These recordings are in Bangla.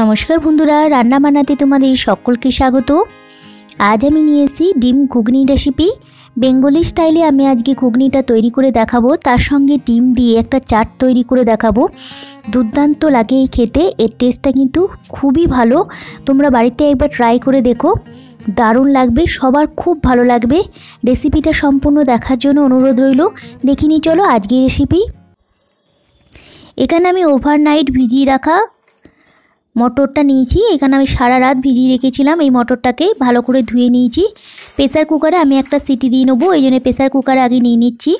নমস্কার বন্ধুরা রান্না বান্নাতে তোমাদের সকলকে স্বাগত। আজ আমি নিয়ে এসেছি ডিম ঘুগনি রেসিপি বেঙ্গলি স্টাইলে আমি আজকে ঘুগনিটা তৈরি করে দেখাবো। তার সঙ্গে ডিম দিয়ে একটা চাট তৈরি করে দেখাবো। দুর্দান্ত লাগে এই খেতে, এর টেস্টটা কিন্তু খুবই ভালো। তোমরা বাড়িতে একবার ট্রাই করে দেখো। দারুণ লাগবে, সবার খুব ভালো লাগবে। রেসিপিটা সম্পূর্ণ দেখার জন্য অনুরোধ রইল। দেখিনি চলো আজকে রেসিপি এখানে আমি ওভারনাইট ভিজিয়ে রাখা মটরটা নিয়েছি। এখানে আমি সারা রাত ভিজিয়ে রেখেছিলাম। এই মটরটাকে ভালো করে ধুয়ে নিয়েছি। প্রেসার কুকারে আমি একটা সিটি দিয়ে নেব। এই জন্য প্রেসার কুকার আগে নিয়ে নিচ্ছি।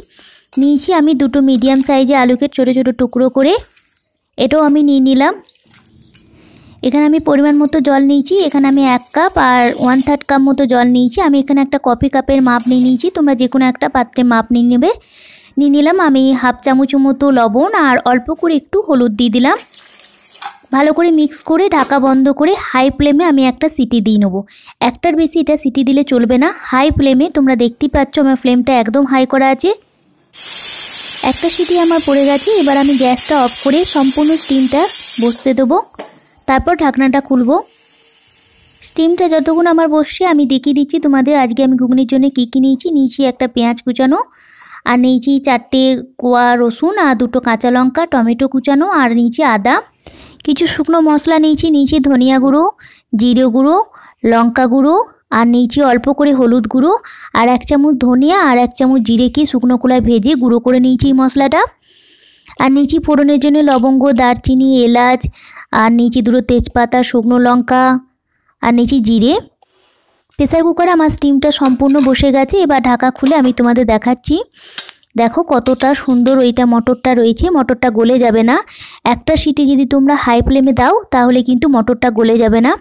নিয়েছি আমি দুটো মিডিয়াম সাইজে আলুকে ছোটো ছোটো টুকরো করে। এটাও আমি নিয়ে নিলাম। এখানে আমি পরিমাণ মতো জল নিয়েছি। এখানে আমি এক কাপ আর ওয়ান থার্ড কাপ মতো জল নিয়েছি। আমি এখানে একটা কফি কাপের মাপ নিয়ে নিয়েছি। তোমরা যে কোনো একটা পাত্রে মাপ নিয়ে নেবে। নিয়ে নিলাম আমি হাফ চামচ মতো লবণ আর অল্প করে একটু হলুদ দিয়ে দিলাম। ভালো করে মিক্স করে ঢাকা বন্ধ করে হাই ফ্লেমে আমি একটা সিটি দিয়ে নেব। একটার বেশি এটা সিটি দিলে চলবে না। হাই ফ্লেমে তোমরা দেখতেই পাচ্ছ আমার ফ্লেমটা একদম হাই করা আছে। একটা সিটি আমার পড়ে গেছে, এবার আমি গ্যাসটা অফ করে সম্পূর্ণ স্টিমটা বসতে দেবো। তারপর ঢাকনাটা খুলবো। স্টিমটা যতক্ষণ আমার বসছে, আমি দেখিয়ে দিচ্ছি তোমাদের আজকে আমি ঘুগনির জন্য কী কী নিয়েছি। নিয়েছি একটা পেঁয়াজ কুচানো, আর নিয়েছি চারটে কোয়া রসুন, আর দুটো কাঁচা লঙ্কা, টমেটো কুচানো, আর নিয়েছি আদা। কিছু শুকনো মশলা নিয়েছি নিয়েছি ধনিয়া গুঁড়ো, জিরে গুঁড়ো, লঙ্কা গুঁড়ো, আর নিয়েছি অল্প করে হলুদ গুঁড়ো, আর এক চামচ ধনিয়া, আর এক চামচ জিরেকে শুকনো কলায় ভেজে গুঁড়ো করে নিয়েছি এই মশলাটা। আর নিয়েছি ফোড়নের জন্য লবঙ্গ, দারচিনি, এলাচ, আর নিয়েছি দুটো তেজপাতা, শুকনো লঙ্কা, আর নিয়েছি জিরে। প্রেসার কুকারে আমার স্টিমটা সম্পূর্ণ বসে গেছে, এবার ঢাকা খুলে আমি তোমাদের দেখাচ্ছি। দেখো কতটা সুন্দর ওইটা মটরটা রয়েছে, মটরটা গলে যাবে না। একটা সিটি যদি তোমরা হাই ফ্লেমে দাও, তাহলে কিন্তু মটরটা গলে যাবে না।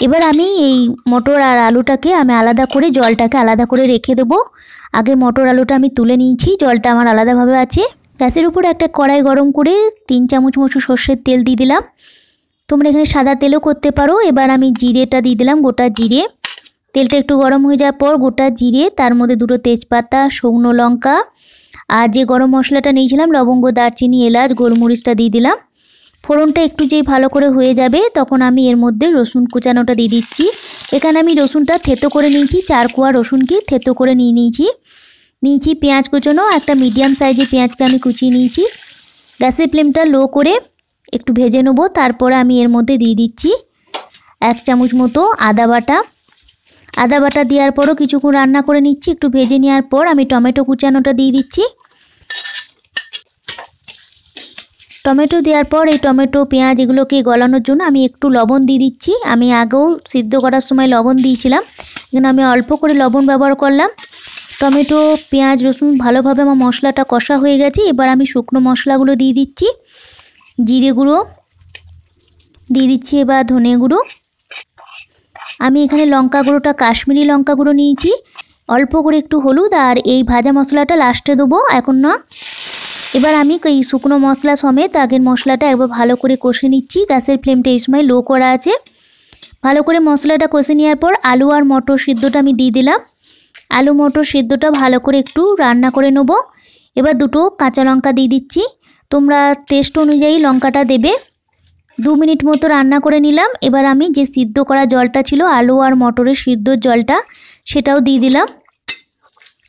এবার আমি এই মটর আর আলুটাকে আমি আলাদা করে, জলটাকে আলাদা করে রেখে দেবো। আগে মটর আলুটা আমি তুলে নিয়েছি, জলটা আমার আলাদাভাবে আছে। গ্যাসের উপর একটা কড়াই গরম করে তিন চামচ মতো সর্ষের তেল দিয়ে দিলাম। তোমরা এখানে সাদা তেলও করতে পারো। এবার আমি জিরেটা দিয়ে দিলাম, গোটা জিরে। তেলটা একটু গরম হয়ে যাওয়ার পর গোটা জিরে, তার মধ্যে দুটো তেজপাতা, শুকনো লঙ্কা আর যে গরম মশলাটা নিয়েছিলাম, লবঙ্গ, দারচিনি, এলাচ, গোলমরিচটা দিয়ে দিলাম। ফোড়নটা একটু যেই ভালো করে হয়ে যাবে, তখন আমি এর মধ্যে রসুন কুচানোটা দিয়ে দিচ্ছি। এখানে আমি রসুনটা থেতো করে নিয়েছি, চার কোয়া রসুনকে থেতো করে নিয়ে নিয়েছি। নিয়েছি পেঁয়াজ কুচানো, একটা মিডিয়াম সাইজের পেঁয়াজকে আমি কুচিয়ে নিয়েছি। গ্যাসের ফ্লেমটা লো করে একটু ভেজে নেব, তারপরে আমি এর মধ্যে দিয়ে দিচ্ছি এক চামচ মতো আদা বাটা। আদা বাটা দেওয়ার পরও কিছুক্ষণ রান্না করে নিচ্ছি। একটু ভেজে নেওয়ার পর আমি টমেটো কুচানোটা দিয়ে দিচ্ছি। টমেটো দেওয়ার পর এই টমেটো, পেঁয়াজ এগুলোকে গলানোর জন্য আমি একটু লবণ দিয়ে দিচ্ছি। আমি আগেও সিদ্ধ করার সময় লবণ দিয়েছিলাম এখানে আমি অল্প করে লবণ ব্যবহার করলাম। টমেটো, পেঁয়াজ, রসুন ভালোভাবে আমার মশলাটা কষা হয়ে গেছে। এবার আমি শুকনো মশলাগুলো দিয়ে দিচ্ছি। জিরে গুঁড়ো দিয়ে দিচ্ছি এবার ধনে গুঁড়ো। আমি এখানে লঙ্কা গুঁড়োটা, কাশ্মীরি লঙ্কা গুঁড়ো নিয়েছি। অল্প করে একটু হলুদ আর এই ভাজা মশলাটা লাস্টে দেবো, এখন না। এবার আমি এই শুকনো মশলা সমেত আগের মশলাটা একবার ভালো করে কষে নিচ্ছি। গ্যাসের ফ্লেমটা এই সময় লো করা আছে। ভালো করে মশলাটা কষে নেওয়ার পর আলু আর মটর সিদ্ধটা আমি দিয়ে দিলাম। আলু মটর সিদ্ধটা ভালো করে একটু রান্না করে নেব। এবার দুটো কাঁচা লঙ্কা দিয়ে দিচ্ছি। তোমরা টেস্ট অনুযায়ী লঙ্কাটা দেবে। দু মিনিট মতো রান্না করে নিলাম। এবার আমি যে সিদ্ধ করা জলটা ছিল, আলু আর মটরের সিদ্ধর জলটা, সেটাও দিয়ে দিলাম।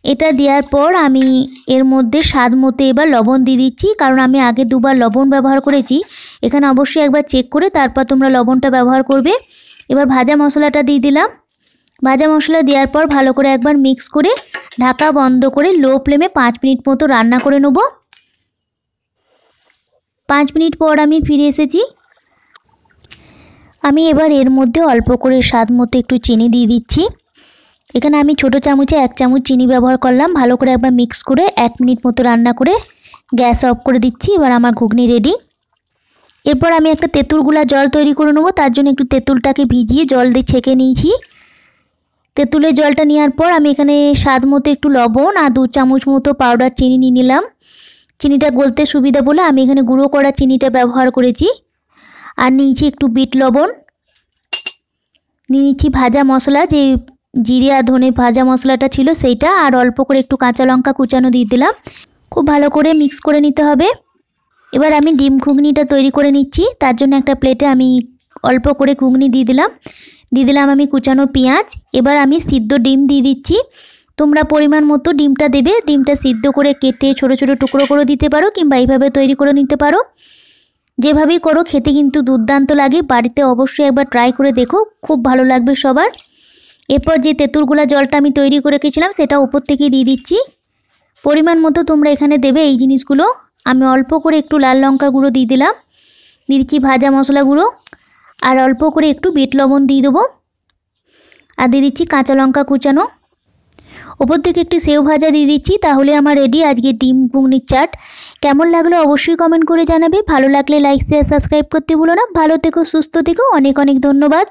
এটা দেওয়ার পর আমি এর মধ্যে স্বাদ মতো এবার লবণ দিয়ে দিচ্ছি, কারণ আমি আগে দুবার লবণ ব্যবহার করেছি। এখানে অবশ্যই একবার চেক করে তারপর তোমরা লবণটা ব্যবহার করবে। এবার ভাজা মশলাটা দিয়ে দিলাম। ভাজা মশলা দেওয়ার পর ভালো করে একবার মিক্স করে ঢাকা বন্ধ করে লো ফ্লেমে পাঁচ মিনিট মতো রান্না করে নেব। পাঁচ মিনিট পর আমি ফিরে এসেছি। আমি এবার এর মধ্যে অল্প করে স্বাদ মতো একটু চিনি দিয়ে দিচ্ছি। এখানে আমি ছোট চামচে এক চামচ চিনি ব্যবহার করলাম। ভালো করে একবার মিক্স করে এক মিনিট মতো রান্না করে গ্যাস অফ করে দিচ্ছি। এবার আমার ঘুগনি রেডি। এরপর আমি একটা তেঁতুলগুলা জল তৈরি করে নেব। তার জন্য একটু তেঁতুলটাকে ভিজিয়ে জল দিয়ে ছেঁকে নিয়েছি। তেঁতুলের জলটা নেওয়ার পর আমি এখানে স্বাদ মতো একটু লবণ আর দু চামচ মতো পাউডার চিনি নিয়ে নিলাম। চিনিটা গলতে সুবিধা বলে আমি এখানে গুঁড়ো করা চিনিটা ব্যবহার করেছি। আর নিয়েছি একটু বিট লবণ। নিয়ে নিচ্ছি ভাজা মশলা, যে জিরে আর ধনে ভাজা মশলাটা ছিল সেইটা, আর অল্প করে একটু কাঁচা লঙ্কা কুচানো দিয়ে দিলাম। খুব ভালো করে মিক্স করে নিতে হবে। এবার আমি ডিম ঘুগনিটা তৈরি করে নিচ্ছি, তার জন্য একটা প্লেটে আমি অল্প করে ঘুগনি দিয়ে দিলাম। দিয়ে দিলাম আমি কুচানো পেঁয়াজ। এবার আমি সিদ্ধ ডিম দিয়ে দিচ্ছি। তোমরা পরিমাণ মতো ডিমটা দেবে, ডিমটা সিদ্ধ করে কেটে ছোট ছোট টুকরো করে দিতে পারো, কিংবা এইভাবে তৈরি করে নিতে পারো। যেভাবেই করো, খেতে কিন্তু দুর্দান্ত লাগে। বাড়িতে অবশ্যই একবার ট্রাই করে দেখো, খুব ভালো লাগবে সবার। এরপর যে তেঁতুলগুলা জলটা আমি তৈরি করে রেখেছিলাম, সেটা উপর থেকে দিয়ে দিচ্ছি। পরিমাণ মতো তোমরা এখানে দেবে এই জিনিসগুলো। আমি অল্প করে একটু লাল লঙ্কা গুঁড়ো দিয়ে দিলাম। দিয়ে দিচ্ছি ভাজা মশলা গুঁড়ো। আর অল্প করে একটু বিট লবণ দিয়ে দেবো। আর দিয়ে দিচ্ছি কাঁচা লঙ্কা কুচানো। ওপর থেকে একটু সেও ভাজা দিয়ে দিচ্ছি, তাহলে আমার রেডি আজকে ডিম ঘুগনির চাট। কেমন লাগল অবশ্যই কমেন্ট করে জানাবে। ভালো লাগলে লাইক শেয়ার সাবস্ক্রাইব করতে ভুলো না। ভালো থেকো, সুস্থ থেকো। অনেক অনেক ধন্যবাদ।